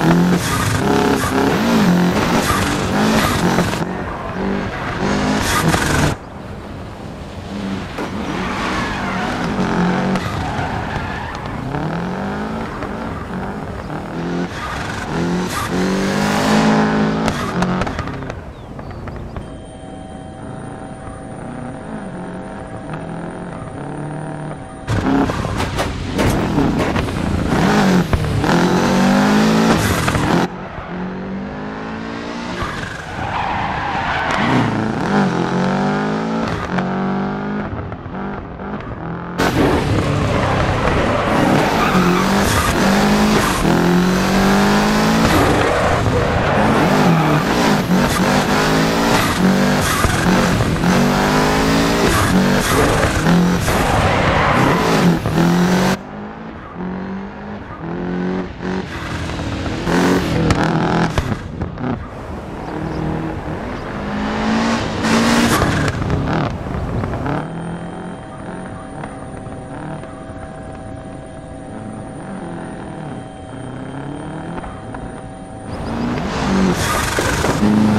Mm-hmm. Mm-hmm.